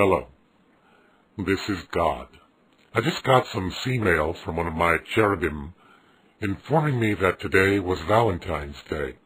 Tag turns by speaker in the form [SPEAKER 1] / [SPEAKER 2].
[SPEAKER 1] Hello. This is God. I just got some sea mail from one of my cherubim informing me that today was Valentine's Day.